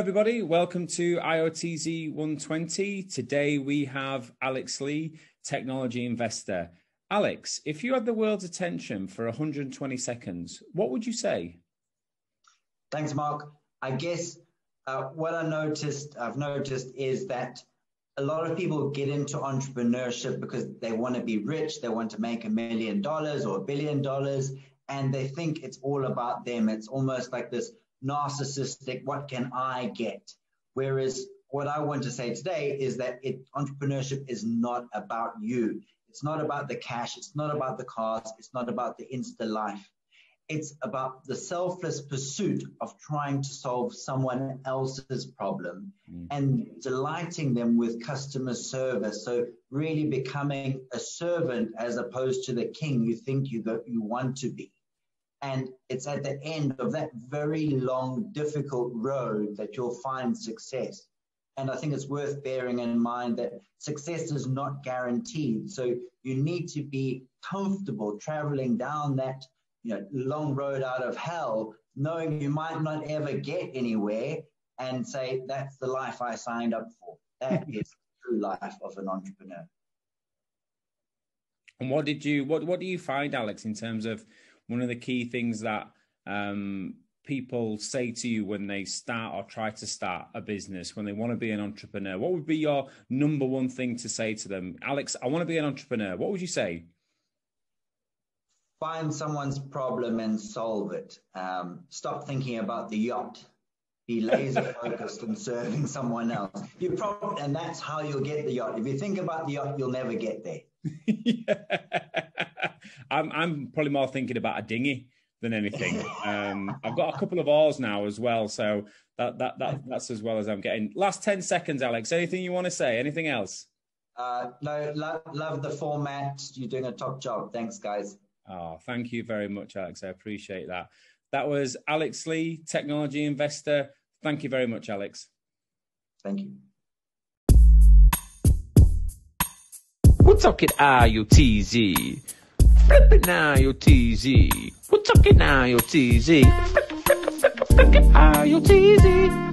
everybody. Welcome to IoTsy 120. Today we have Alex Leigh, technology investor. Alex, if you had the world's attention for 120 seconds, what would you say? Thanks, Mark. I guess uh, what I noticed, I've noticed is that a lot of people get into entrepreneurship because they want to be rich, they want to make a million dollars or a billion dollars, and they think it's all about them. It's almost like this narcissistic, what can I get? Whereas what I want to say today is that it, entrepreneurship is not about you. It's not about the cash. It's not about the cars. It's not about the insta life. It's about the selfless pursuit of trying to solve someone else's problem mm. and delighting them with customer service. So really becoming a servant as opposed to the king you think you go, you want to be. And it's at the end of that very long, difficult road that you'll find success. And I think it's worth bearing in mind that success is not guaranteed. So you need to be comfortable traveling down that you know, long road out of hell, knowing you might not ever get anywhere and say, that's the life I signed up for. That is the true life of an entrepreneur. And what did you what what do you find, Alex, in terms of one of the key things that um, people say to you when they start or try to start a business, when they want to be an entrepreneur? What would be your number one thing to say to them? Alex, I want to be an entrepreneur. What would you say? Find someone's problem and solve it. Um, stop thinking about the yacht. Be laser focused on serving someone else. You probably, and that's how you'll get the yacht. If you think about the yacht, you'll never get there. yeah. I'm I'm probably more thinking about a dinghy than anything. Um, I've got a couple of oars now as well, so that that that that's as well as I'm getting. Last ten seconds, Alex. Anything you want to say? Anything else? Uh, no, love, love the format. You're doing a top job. Thanks, guys. Oh, thank you very much, Alex. I appreciate that. That was Alex Leigh, technology investor. Thank you very much, Alex. Thank you. What's up, kid IoTsy? Flip it now, your TZ. What's up, now, your TZ? Flip, flip, flip, flip it, your TZ.